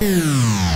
Yeah.